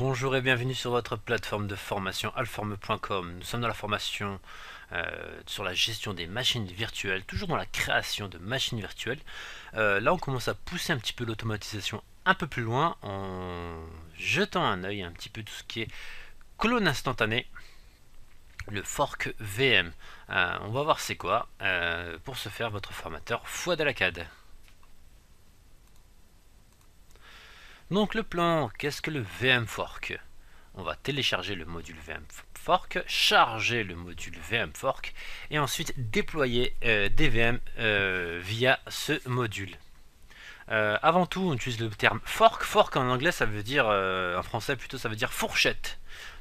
Bonjour et bienvenue sur votre plateforme de formation alforme.com. Nous sommes dans la formation euh, sur la gestion des machines virtuelles, toujours dans la création de machines virtuelles. Euh, là, on commence à pousser un petit peu l'automatisation un peu plus loin en jetant un œil un petit peu tout ce qui est clone instantané, le fork VM. Euh, on va voir c'est quoi. pour ce faire, votre formateur Fouad Alakad. Donc le plan, qu'est-ce que le VM Fork? On va télécharger le module VM Fork, charger le module VM Fork et ensuite déployer euh, des VM euh, via ce module. Euh, avant tout, on utilise le terme fork. Fork en anglais, ça veut dire, en français plutôt, ça veut dire fourchette.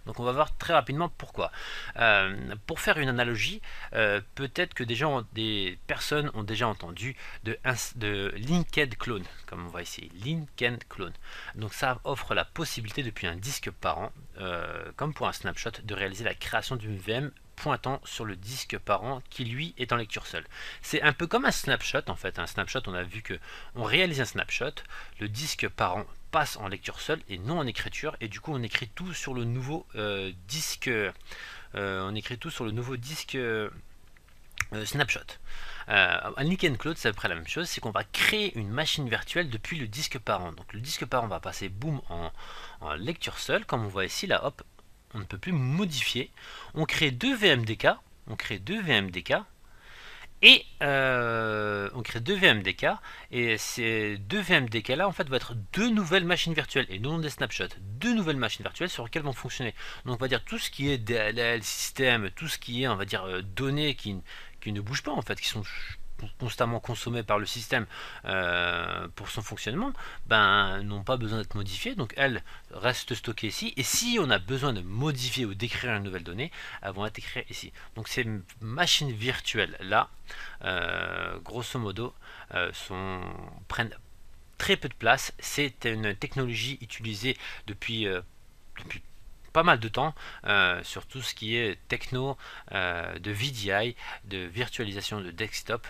Donc on va voir très rapidement pourquoi. Euh, pour faire une analogie, euh, peut-être que des, gens, des personnes ont déjà entendu de, de linked clone, comme on voit ici, linked clone. Donc ça offre la possibilité depuis un disque parent, euh, comme pour un snapshot, de réaliser la création d'une VM pointant sur le disque parent qui lui est en lecture seule. C'est un peu comme un snapshot en fait. Un snapshot, on a vu que on réalise un snapshot, le disque parent passe en lecture seule et non en écriture et du coup on écrit tout sur le nouveau euh, disque euh, on écrit tout sur le nouveau disque euh, snapshot un link and cloud c'est à peu près la même chose c'est qu'on va créer une machine virtuelle depuis le disque parent donc le disque parent va passer boum en lecture seule comme on voit ici là hop on ne peut plus modifier. On crée deux VMDK on crée deux VMDK et euh, on crée deux VMDK, et ces deux VMDK là en fait vont être deux nouvelles machines virtuelles, et non des snapshots, deux nouvelles machines virtuelles sur lesquelles vont fonctionner. Donc on va dire tout ce qui est DLL, système, tout ce qui est on va dire euh, données qui, qui ne bougent pas en fait, qui sont constamment consommées par le système euh, pour son fonctionnement, ben, n'ont pas besoin d'être modifiées, donc elles restent stockées ici, et si on a besoin de modifier ou d'écrire une nouvelle donnée, elles vont être écrites ici. Donc ces machines virtuelles là, euh, grosso modo, euh, sont, prennent très peu de place, c'est une technologie utilisée depuis, depuis pas mal de temps sur tout ce qui est techno de VDI, de virtualisation de desktop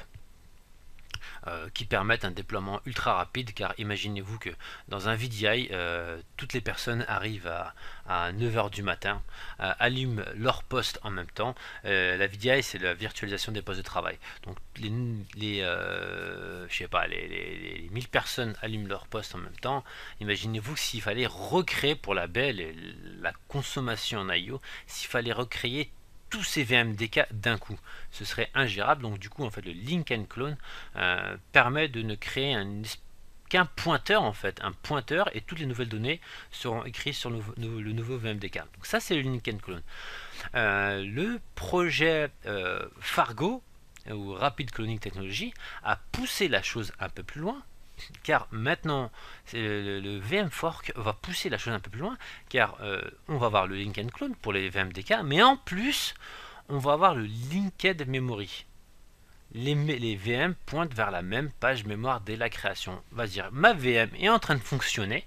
euh, qui permettent un déploiement ultra rapide car imaginez-vous que dans un VDI euh, toutes les personnes arrivent à, 9h du matin euh, allument leur poste en même temps. La VDI c'est la virtualisation des postes de travail. Donc les, les je sais pas les, les, 1000 personnes allument leur poste en même temps. Imaginez-vous s'il fallait recréer pour la belle la consommation en IO s'il fallait recréer tous ces VMDK d'un coup. Ce serait ingérable, donc du coup en fait le link and clone euh, permet de ne créer qu'un pointeur en fait, un pointeur et toutes les nouvelles données seront écrites sur le, nouveau VMDK. Donc ça c'est le link and clone. Euh, le projet euh, Fargo ou Rapid Cloning Technology a poussé la chose un peu plus loin car maintenant le, VM Fork va pousser la chose un peu plus loin, car euh, on va avoir le link and clone pour les VMDK, mais en plus on va avoir le linked memory. Les, VM pointent vers la même page mémoire dès la création. On va dire ma VM est en train de fonctionner,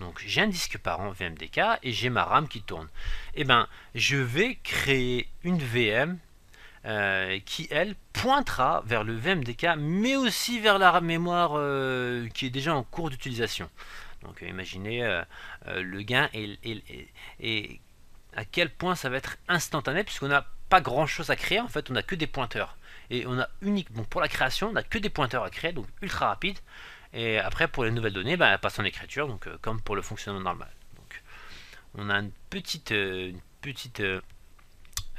donc j'ai un disque parent VMDK et j'ai ma RAM qui tourne. Et eh ben je vais créer une VM euh, qui elle pointera vers le VMDK mais aussi vers la mémoire euh, qui est déjà en cours d'utilisation. Donc euh, imaginez le gain et, à quel point ça va être instantané puisqu'on n'a pas grand chose à créer. En fait on n'a que des pointeurs. Et on a unique donc pour la création on n'a que des pointeurs à créer donc ultra rapide et après pour les nouvelles données bah, elle passe en écriture donc comme pour le fonctionnement normal. Donc on a une petite une petite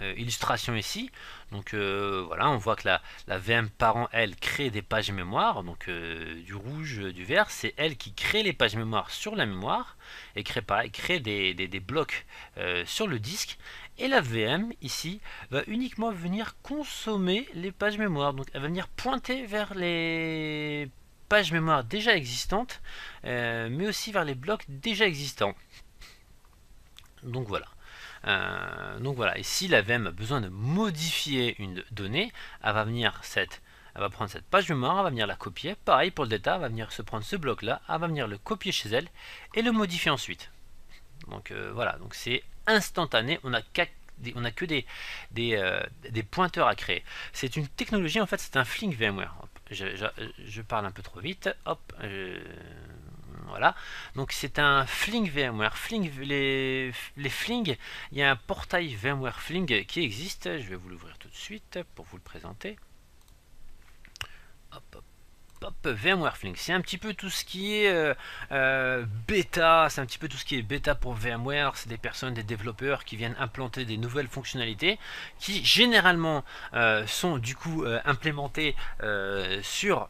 euh, illustration ici. Donc euh, voilà, on voit que la, VM parent, elle, crée des pages mémoire. Donc euh, du rouge, du vert, c'est elle qui crée les pages mémoire sur la mémoire et crée, pareil, crée des, des, blocs sur le disque. Et la VM, ici, va uniquement venir consommer les pages mémoire. Donc elle va venir pointer vers les pages mémoire déjà existantes, mais aussi vers les blocs déjà existants. Donc voilà. Euh, donc voilà, et si la VM a besoin de modifier une donnée, elle va venir cette, elle prendre cette page mémoire, elle va venir la copier. Pareil pour le data, elle va venir se prendre ce bloc là, elle va venir le copier chez elle et le modifier ensuite. Donc euh, voilà, donc c'est instantané, on n'a que euh, des, pointeurs à créer. C'est une technologie, en fait, c'est un Flink VMware. je, je, parle un peu trop vite. Hop, Voilà, donc c'est un Fling VMware. Les, les Fling, il y a un portail VMware Fling qui existe. Je vais vous l'ouvrir tout de suite pour vous le présenter. Hop, hop. VMware c'est un petit peu tout ce qui est euh, euh, bêta, c'est un petit peu tout ce qui est bêta pour VMware, c'est des personnes, des développeurs qui viennent implanter des nouvelles fonctionnalités qui généralement euh, sont du coup implémentées sur,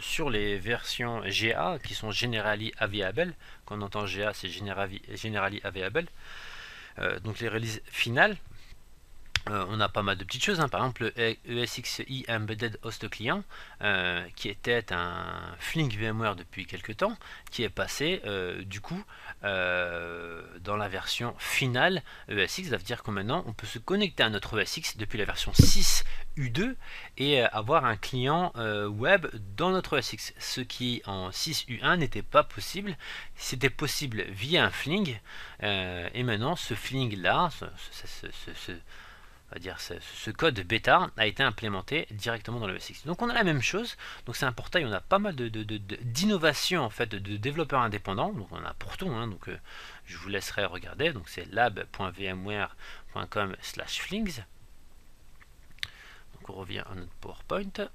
sur les versions GA qui sont Generally Available, quand on entend GA c'est Generally Available, donc les releases finales euh, on a pas mal de petites choses, hein. par exemple le ESXi Embedded Host Client, euh, qui était un Flink VMware depuis quelques temps, qui est passé euh, du coup dans la version finale ESX, ça veut dire que maintenant on peut se connecter à notre ESX depuis la version 6 U2 et avoir un client web dans notre ESX, ce qui en 6 U1 n'était pas possible, c'était possible via un Fling, et maintenant ce Fling là, ce, dire ce, code bêta a été implémenté directement dans le ESX. Donc on a la même chose, donc c'est un portail, on a pas mal d'innovations de, en fait de développeurs indépendants, donc on a pour tout, hein. donc euh, je vous laisserai regarder, donc c'est lab.vmware.com slash flings. Donc on revient à notre PowerPoint.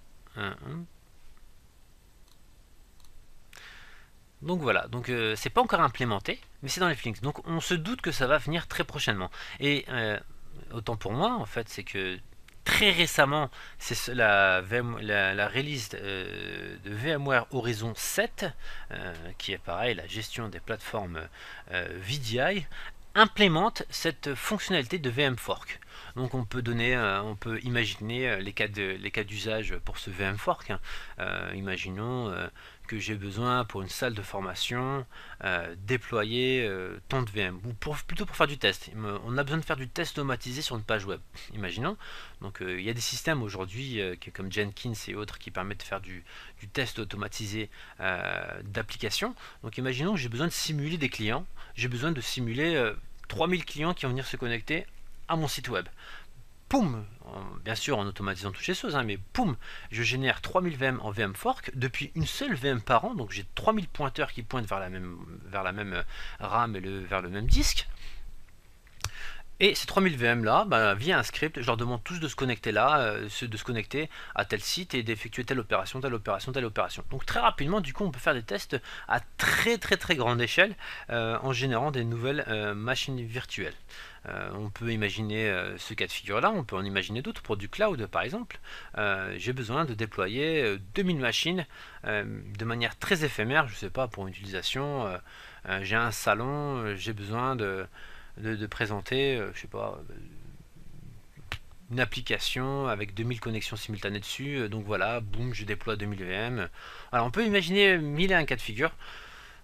Donc voilà, donc euh, c'est pas encore implémenté, mais c'est dans les flings. Donc on se doute que ça va venir très prochainement. Et euh, autant pour moi, en fait, c'est que très récemment, c'est la, release euh, de VMware Horizon 7, euh, qui est pareil, la gestion des plateformes euh, VDI, implémente cette fonctionnalité de VMfork. Donc on peut donner, on peut imaginer les cas d'usage pour ce VMfork. Hein. imaginons que j'ai besoin pour une salle de formation euh, déployer euh, tant de VM ou plutôt pour faire du test. On a besoin de faire du test automatisé sur une page web imaginons. Donc euh, il y a des systèmes aujourd'hui comme Jenkins et autres qui permettent de faire du, du test automatisé d'application. Donc imaginons que j'ai besoin de simuler des clients. J'ai besoin de simuler 3000 clients qui vont venir se connecter à mon site web bien sûr en automatisant toutes ces choses, hein, mais poum, je génère 3000 VM en VM fork depuis une seule VM par an, donc j'ai 3000 pointeurs qui pointent vers la même, euh, RAM et vers le même disque. Et ces 3000 VM là, bah, via un script, je leur demande tous de se connecter là, euh, de se connecter à tel site et d'effectuer telle opération, telle opération, telle opération. Donc très rapidement, du coup, on peut faire des tests à très très très grande échelle euh, en générant des nouvelles machines virtuelles. Euh, on peut imaginer euh, ce cas de figure-là, on peut en imaginer d'autres pour du cloud par exemple. Euh, j'ai besoin de déployer 2000 machines de manière très éphémère, je ne sais pas, pour une utilisation. j'ai un salon, j'ai besoin de, présenter, je sais pas, une application avec 2000 connexions simultanées dessus. donc voilà, boum, je déploie 2000 VM. Alors on peut imaginer mille et un cas de figure.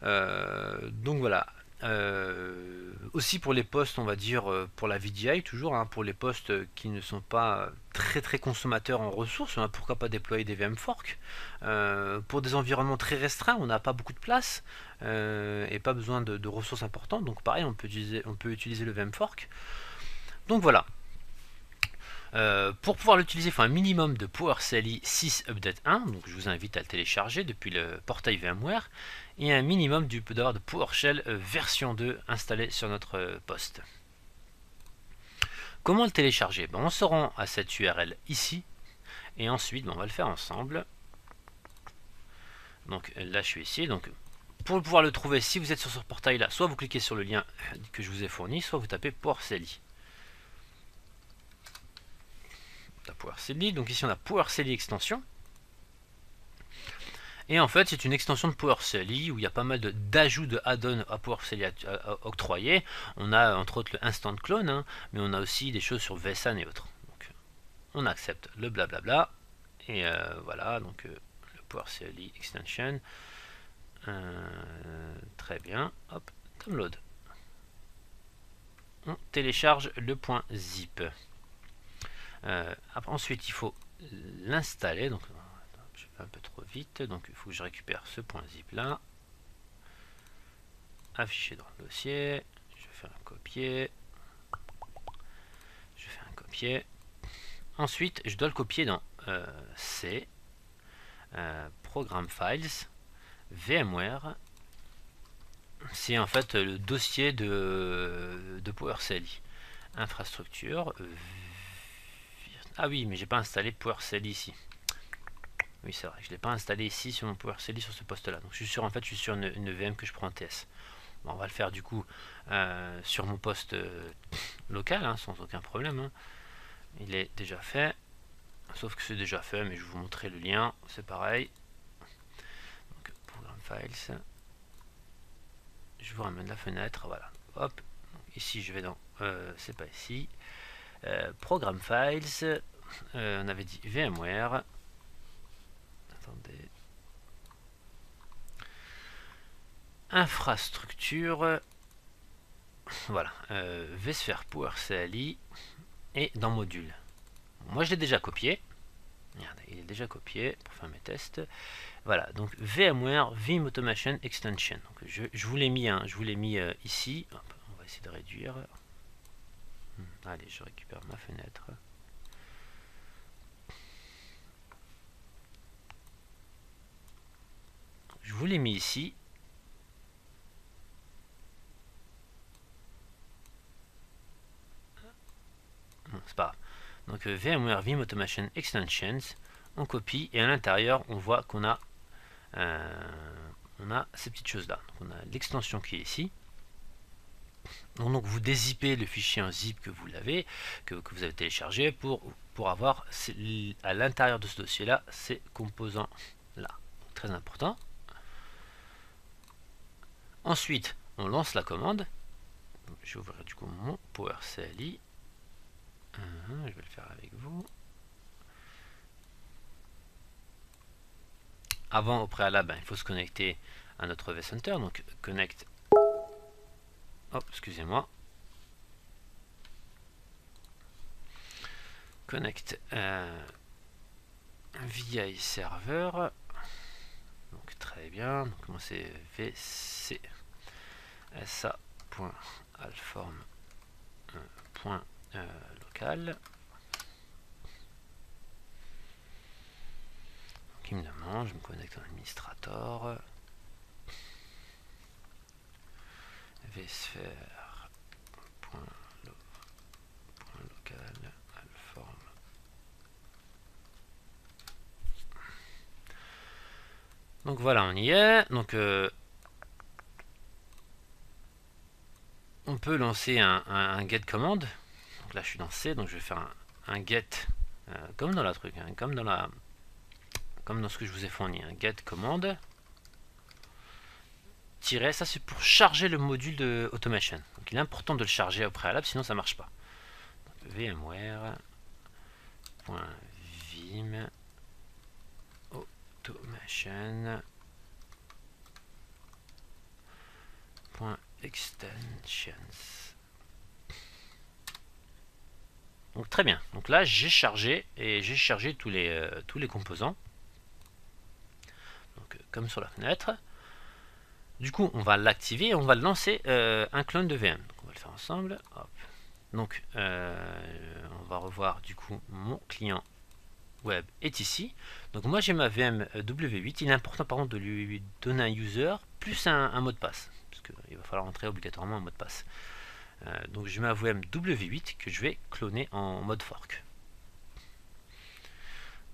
donc voilà, euh, aussi pour les postes, on va dire, euh, pour la VDI, toujours, hein, pour les postes qui ne sont pas très très consommateurs en ressources, hein, pourquoi pas déployer des VM Fork euh, Pour des environnements très restreints, on n'a pas beaucoup de place et pas besoin de, ressources importantes, donc pareil, on peut utiliser, on peut utiliser le VM Fork. Donc voilà, pour pouvoir l'utiliser, il faut un minimum de PowerCLI 6 Update 1, donc je vous invite à le télécharger depuis le portail VMware et un minimum du d'avoir de PowerShell euh, version 2 installé sur notre euh, poste. Comment le télécharger? Ben, On se rend à cette URL ici et ensuite ben, on va le faire ensemble. Donc là je suis ici. Donc pour pouvoir le trouver, si vous êtes sur ce portail là, soit vous cliquez sur le lien que je vous ai fourni, soit vous tapez PowerCLI. PowerCLI, donc ici on a PowerCLI extension. Et en fait, c'est une extension de PowerCLI où il y a pas mal d'ajouts de, add-on à PowerCLI octroyés. On a entre autres le Instant Clone, hein, mais on a aussi des choses sur VSAN et autres. On accepte le blablabla. Et euh, voilà, donc euh, le PowerCLI Extension. Euh, très bien. Hop, download. On télécharge le point zip. Ensuite, il faut l'installer. Donc, un peu trop vite, donc il faut que je récupère ce point zip là. Afficher dans le dossier. Je vais faire un copier. Je fais un copier. Ensuite, je dois le copier dans euh, C, euh, Programme Files, VMware, c'est en fait le dossier de, de. Infrastructure. Ah oui, mais j'ai pas installé PowerCLI ici. Oui, c'est vrai, je l'ai pas installé ici sur mon PowerCLI sur ce poste-là. Donc je suis sur en fait, je suis sur une, VM que je prends en TS. on va le faire du coup euh, sur mon poste euh, local, hein, sans aucun problème. Hein. Il est déjà fait. Sauf que c'est déjà fait, mais je vais vous montrer le lien. C'est pareil. Donc, Program Files. Je vous ramène la fenêtre. Voilà. Hop. ici, je vais dans. Euh, c'est pas ici. Program Files. On avait dit VMware. Infrastructure. Voilà. Euh, vSphere Power CLI. Et dans module. Moi, je l'ai déjà copié. Il est déjà copié pour faire mes tests. Voilà, donc VMware Vim Automation Extension. Donc je, vous l'ai mis, hein, je vous mis euh, ici. on va essayer de réduire. Hmm, allez, je récupère ma fenêtre. Je vous l'ai mis ici. c'est pas Donc euh, VMware Vim Automation Extensions, on copie et à l'intérieur on voit qu'on a euh, on a ces petites choses là. on a l'extension qui est ici. Donc, vous dézippez le fichier en zip que vous l'avez, que, vous avez téléchargé pour, pour avoir à l'intérieur de ce dossier là ces composants là. Très important. Ensuite, on lance la commande. Je vais ouvrir du coup mon PowerCLI. Uh-huh, je vais le faire avec vous. Avant, au préalable, il faut se connecter à notre vCenter. Donc, connect. Oh, excusez-moi. Connect euh, VI serveur. Donc, très bien. Donc, moi, c'est VC sa.alform. Euh, local. qui me demande, je me connecte en administrateur. vsphere local alform. Donc voilà, on y est. Donc euh, on peut lancer un, get commande là je suis dans C, donc je vais faire un, get euh, comme dans la truc, hein, comme dans la comme dans ce que je vous ai fourni, un get commande tiret, ça c'est pour charger le module de automation. Donc il est important de le charger au préalable, sinon ça marche pas. VMware automation .extensions Donc très bien. Donc là j'ai chargé et j'ai chargé tous les, euh, tous les composants. Donc, euh, comme sur la fenêtre. Du coup on va l'activer et on va lancer euh, un clone de VM. Donc on va le faire ensemble. Donc on va revoir du coup mon client web est ici. Donc moi j'ai ma VM W8. Il est important par contre de lui donner un user plus un, mot de passe. Parce qu'il va falloir entrer obligatoirement un mot de passe. Euh, donc mets un VM W8 que je vais cloner en mode fork.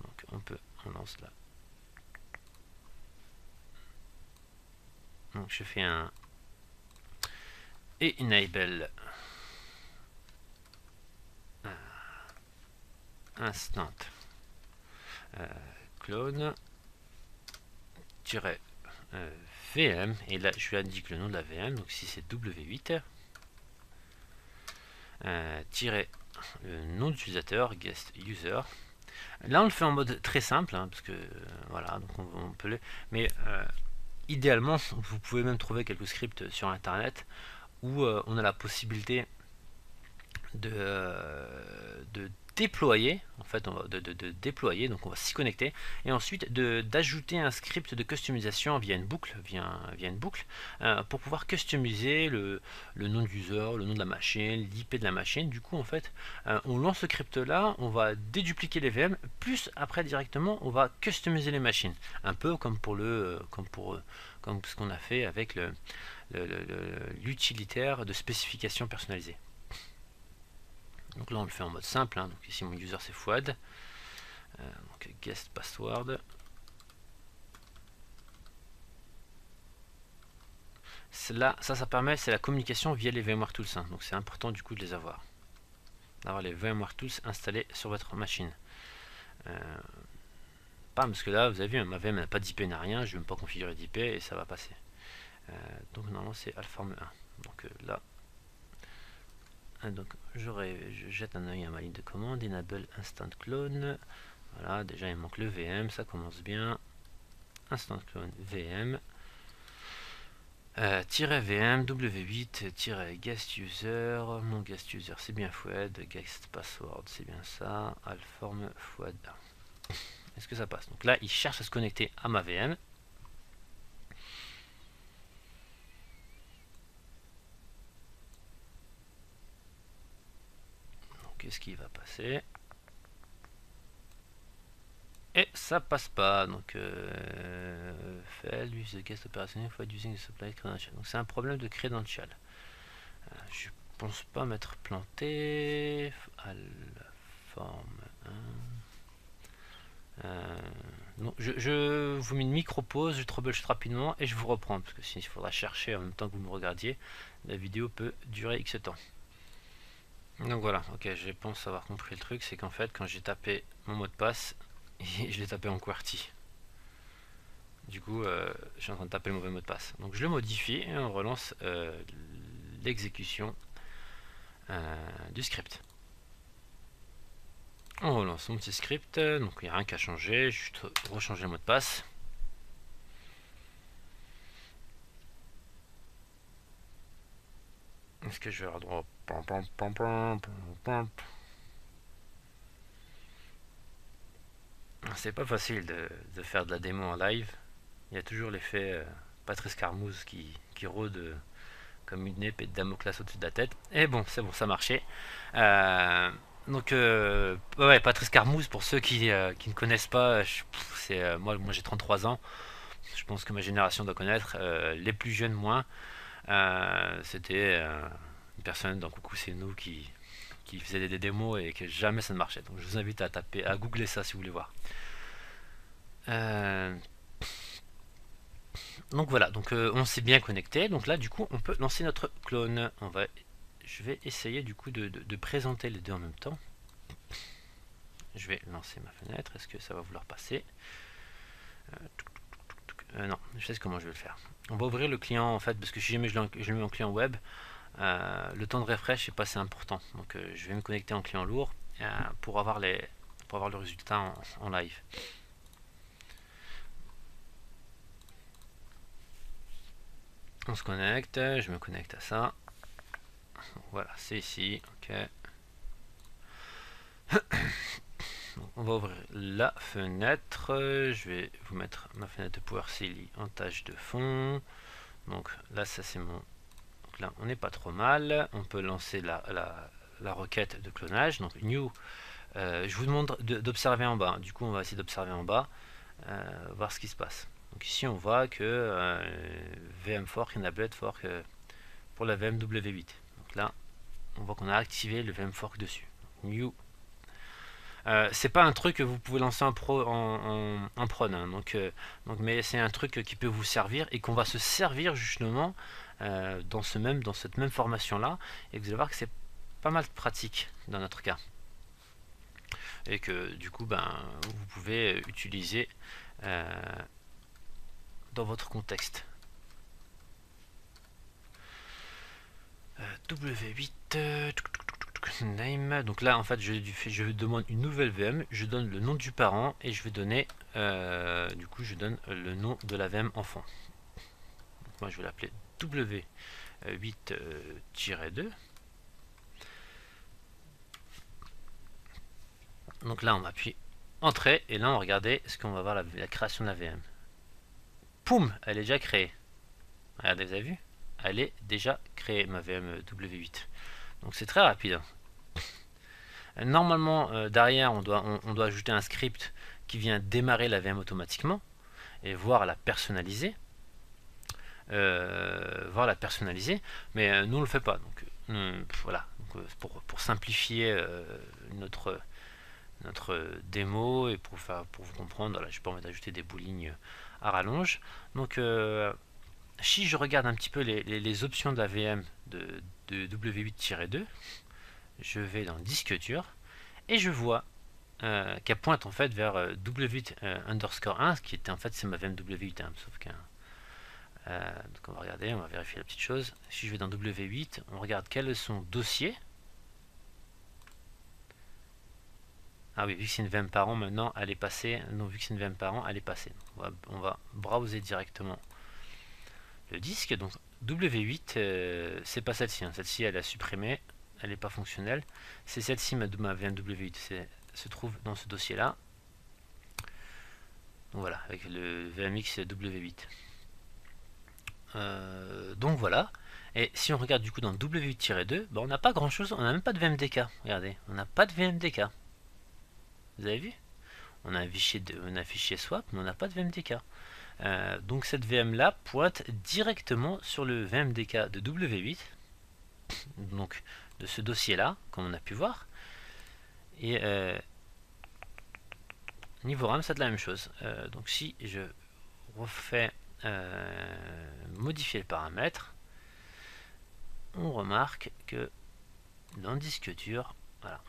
Donc on peut, on lance là. Donc je fais un et enable euh, instant clone VM et là je lui indique le nom de la VM donc si c'est W8 euh, nom d'utilisateur, guest user. Là, on le fait en mode très simple, hein, parce que euh, voilà, donc on, peut le. Mais euh, idéalement, vous pouvez même trouver quelques scripts sur internet où on a la possibilité de déployer, en fait, on va de, déployer, donc on va s'y connecter, et ensuite d'ajouter un script de customisation via une boucle, via, via une boucle, euh, pour pouvoir customiser le, le nom d'user, le nom de la machine, l'IP de la machine. Du coup, en fait, euh, on lance ce script là, on va dédupliquer les VM, plus après directement, on va customiser les machines, un peu comme pour le, euh, comme pour, comme ce qu'on a fait avec le l'utilitaire de spécification personnalisée. Donc là, on le fait en mode simple. Hein. Donc ici, mon user, c'est Fouad. Euh, donc guest password. Là, ça, ça permet, c'est la communication via les VMware Tools. Hein. Donc c'est important du coup de les avoir. D'avoir les VMware Tools installés sur votre machine. Euh, pas parce que là, vous avez vu, ma VM n'a pas d'IP, n'a rien. Je ne vais même pas configurer d'IP et ça va passer. Euh, donc normalement, c'est Alpha 1. Donc là, ah, donc je, je jette un œil à ma ligne de commande, enable instant clone, voilà, déjà il manque le VM, ça commence bien, instant clone VM. VM W8 guest user. Mon guest user c'est bien foued guest password c'est bien ça. Alform foued est-ce que ça passe? Donc là il cherche à se connecter à ma vm qu'est-ce qui va passer. Et ça passe pas donc euh, fail use the guest opérationnel using supply credential. Donc c'est un problème de credential. Euh, je pense pas m'être planté. À la forme 1 euh, je, je, vous mets une micro pause, je troubleshoot rapidement et je vous reprends parce que sinon il faudra chercher en même temps que vous me regardiez, la vidéo peut durer X temps. Donc voilà, ok, je pense avoir compris le truc, c'est qu'en fait, quand j'ai tapé mon mot de passe, je l'ai tapé en QWERTY. Du coup, euh, je suis en train de taper le mauvais mot de passe. Donc je le modifie et on relance euh, l'exécution euh, du script. On relance mon petit script, donc il n'y a rien qu'à changer, juste rechanger le mot de passe. Est-ce que je vais avoir droit ah, c'est pas facile de, faire de la démo en live. Il y a toujours l'effet euh, Patrice Carmouze qui, rôde euh, comme une épée de Damoclès au-dessus de la tête. Et bon, c'est bon, ça marchait. Euh, donc, Patrice Carmouze, pour ceux qui, ne connaissent pas, c'est moi, moi j'ai 33 ans. Je pense que ma génération doit connaître. les plus jeunes, moins. C'était une personne, donc coucou c'est nous, qui, qui des démos et que jamais ça ne marchait. Donc je vous invite à taper, à googler ça si vous voulez voir. Euh, donc voilà, donc euh, on s'est bien connecté. Donc là du coup on peut lancer notre clone. On va, je vais essayer du coup de, présenter les deux en même temps. Je vais lancer ma fenêtre. Est-ce que ça va vouloir passer? Euh, non, je sais comment je vais le faire. On va ouvrir le client en fait parce que si jamais je le mets en client web, euh, le temps de refresh est pas assez important. Donc euh, je vais me connecter en client lourd euh, pour, avoir les, pour avoir le résultat en, live. On se connecte, je me connecte à ça. Voilà, c'est ici. Ok. On va ouvrir la fenêtre. Je vais vous mettre ma fenêtre de PowerCilly en tâche de fond. Donc là, ça c'est mon Là, on n'est pas trop mal. On peut lancer la, la, la requête de clonage. Donc new, euh, je vous demande d'observer en bas. Du coup, on va essayer d'observer en bas, euh, voir ce qui se passe. Donc ici, on voit que euh, VM fork enabled fork euh, pour la VMW8. Donc là, on voit qu'on a activé le VM fork dessus. New c'est pas un truc que vous pouvez lancer en, pro, en, en, hein. donc, donc, mais c'est un truc qui peut vous servir et qu'on va se servir justement euh, dans, ce même, dans cette même formation-là, et vous allez voir que c'est pas mal pratique dans notre cas. Et que du coup, ben, vous pouvez utiliser euh, dans votre contexte. Euh, W8 name. Donc là, en fait, je, je demande une nouvelle VM, je donne le nom du parent et je vais donner, du coup, je donne le nom de la VM enfant. Donc moi, je vais l'appeler W8-2. Euh, euh, Donc là, on appuie Entrée, et là, on regardait ce qu'on va voir la, création de la VM. Poum Elle est déjà créée. Regardez, vous avez vu? Elle est déjà créée, ma VM euh, W8. Donc c'est très rapide. Hein. Normalement, derrière, on doit, on doit ajouter un script qui vient démarrer la VM automatiquement et voir la personnaliser. Euh, voir la personnaliser, mais euh, nous on le fait pas. Donc voilà, pour, pour, simplifier notre notre démo et pour faire pour vous comprendre, là, je peux d'ajouter des boulignes à rallonge. Donc si je regarde un petit peu les, options de la VM de, de W8-2, je vais dans disque dur et je vois euh, qu'elle pointe en fait vers euh, W8 euh, underscore 1, ce qui était en fait c'est ma VM W8, hein, sauf qu'un. Donc on va regarder, on va vérifier la petite chose. Si je vais dans W8, on regarde quel est son dossier. Ah oui, vu que c'est une VM par an, maintenant elle est passée. Non, vu que c'est une VM par an, elle est passée. On va, browser directement le disque. Donc W8, c'est pas celle-ci. Hein. Celle-ci, elle a supprimé elle n'est pas fonctionnelle. C'est celle-ci, ma, ma VMW8, se trouve dans ce dossier-là. Donc voilà, avec le VMX W8. Euh, donc voilà. Et si on regarde du coup dans W8-2, ben, on n'a pas grand chose, on n'a même pas de VMDK. Regardez, on n'a pas de VMDK. Vous avez vu? On a, un fichier swap, mais on n'a pas de VMDK. Euh, donc cette VM là pointe directement sur le VMDK de W8. Donc de ce dossier-là, comme on a pu voir. Et euh, niveau RAM, c'est la même chose. Donc si je refais euh, modifier le paramètre, on remarque que dans le disque dur,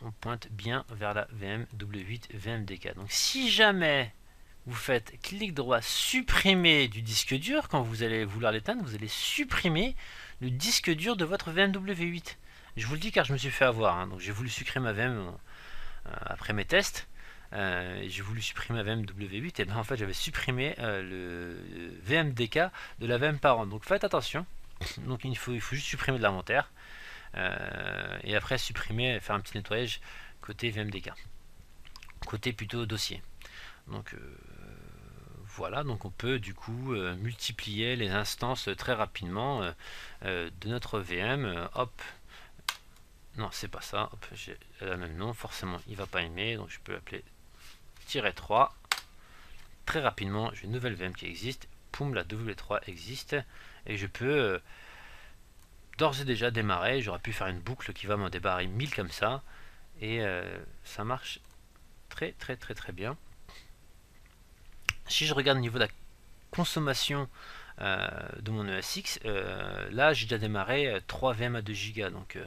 on pointe bien vers la VM-W8 VMDK. Donc si jamais vous faites clic droit supprimer du disque dur, quand vous allez vouloir l'éteindre, vous allez supprimer le disque dur de votre VM-W8. Je vous le dis car je me suis fait avoir. Hein. donc j'ai voulu supprimer ma VM euh, après mes tests. Euh, j'ai voulu supprimer ma VM W8 et ben en fait j'avais supprimé euh, le VMDK de la VM parent. Donc faites attention. Donc il faut, il faut juste supprimer de l'inventaire. et après supprimer, faire un petit nettoyage côté VMDK. Côté plutôt dossier. Donc voilà, donc on peut du coup multiplier les instances très rapidement de notre VM. hop, non, c'est pas ça. j'ai le même nom. Forcément, il va pas aimer. Donc, je peux l'appeler tiret 3. Très rapidement, j'ai une nouvelle VM qui existe. Poum, la W3 existe. Et je peux euh, d'ores et déjà démarrer. J'aurais pu faire une boucle qui va m'en débarrer 1000 comme ça. Et euh, ça marche très, très, très, très bien. Si je regarde au niveau de la consommation euh, de mon ESX, là j'ai déjà démarré 3 VM à 2 Go. Donc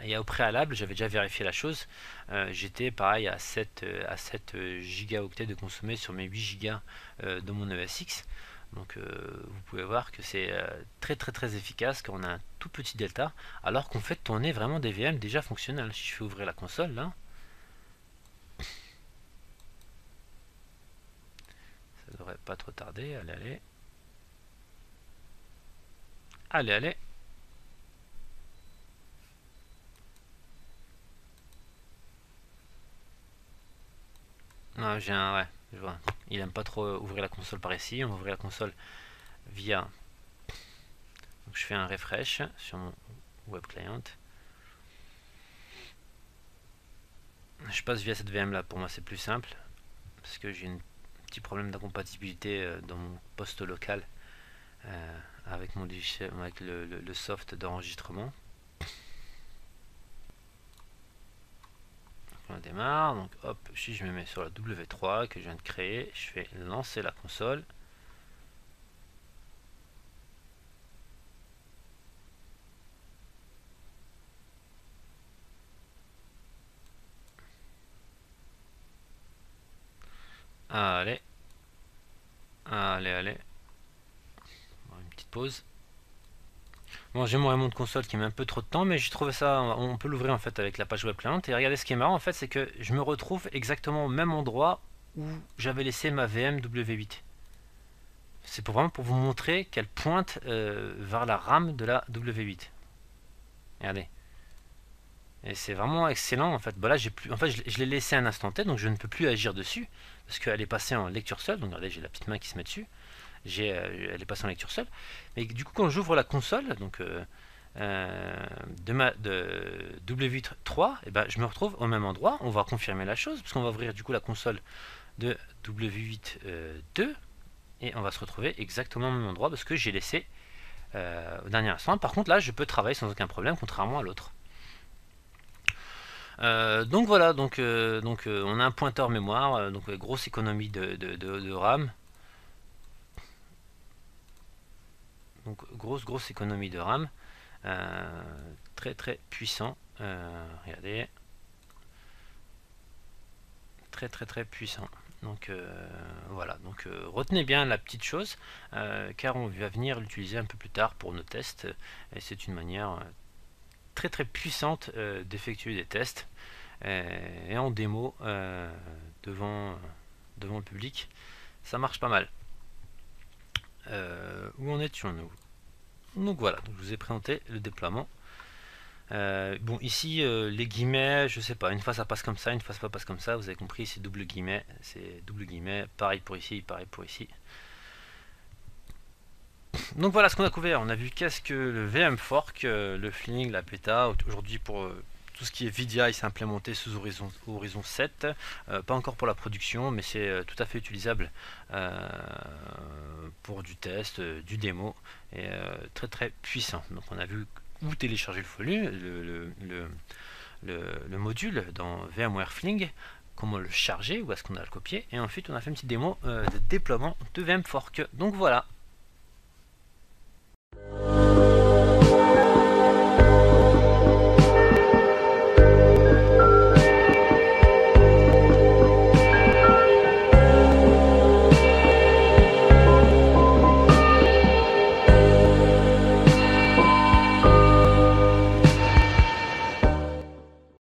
et au préalable, j'avais déjà vérifié la chose. Euh, j'étais pareil à 7, euh, à 7 gigaoctets de consommé sur mes 8 gigas de mon ESX. Donc vous pouvez voir que c'est très très très efficace quand on a un tout petit delta, alors qu'on fait tourner vraiment des VM déjà fonctionnels. Si je fais ouvrir la console là, ça devrait pas trop tarder. Allez, allez. Allez, allez. J'ai un. Ouais. Il aime pas trop euh, ouvrir la console par ici. On va ouvrir la console via. Je fais un refresh sur mon web client. Je passe via cette VM là. Pour moi, c'est plus simple parce que j'ai un petit problème d'incompatibilité euh, dans mon poste local euh, avec mon avec le soft d'enregistrement. On démarre, donc hop, si je me mets sur la W3 que je viens de créer, je fais lancer la console. Allez. Allez, allez. Une petite pause. Bon, j'ai mon remote console qui met un peu trop de temps, mais j'ai trouvé ça, on peut l'ouvrir en fait avec la page web client. Et regardez ce qui est marrant en fait, c'est que je me retrouve exactement au même endroit où j'avais laissé ma VM W8. C'est pour vraiment pour vous montrer qu'elle pointe euh, vers la RAM de la W8. Regardez. Et c'est vraiment excellent en fait. Bah là, j'ai plus, en fait, je, l'ai laissé un instant T, donc je ne peux plus agir dessus parce qu'elle est passée en lecture seule. Donc regardez, j'ai la petite main qui se met dessus. Euh, elle est passée en lecture seule. Mais du coup, quand j'ouvre la console, donc euh, euh, de, ma, de W8.3, et ben, je me retrouve au même endroit. On va confirmer la chose parce qu'on va ouvrir du coup la console de W8.2 et on va se retrouver exactement au même endroit parce que j'ai laissé au dernier instant. Par contre, là, je peux travailler sans aucun problème, contrairement à l'autre. Donc voilà, donc, donc on a un pointeur mémoire, donc grosse économie de, RAM. Donc grosse grosse économie de RAM. très très puissant. regardez. Très très très puissant. Donc voilà, donc retenez bien la petite chose, car on va venir l'utiliser un peu plus tard pour nos tests, et c'est une manière très très puissante euh, d'effectuer des tests euh, et en démo euh, devant, devant le public ça marche pas mal où en est-on donc voilà donc je vous ai présenté le déploiement bon ici les guillemets je sais pas une fois ça passe comme ça une fois ça passe comme ça vous avez compris c'est double guillemets c'est double guillemets pareil pour ici pareil pour ici donc voilà ce qu'on a couvert. On a vu qu'est-ce que le VM Fork, euh, le Fling, la bêta. Aujourd'hui pour euh, tout ce qui est VDI s'est implémenté sous Horizon, Horizon 7, euh, pas encore pour la production, mais c'est euh, tout à fait utilisable euh, pour du test, du démo, et très très puissant. Donc on a vu où télécharger le, volume, le, module dans VMware Fling, comment le charger, où est-ce qu'on a le copier, et ensuite on a fait une petite démo de déploiement de VM Fork. Donc voilà.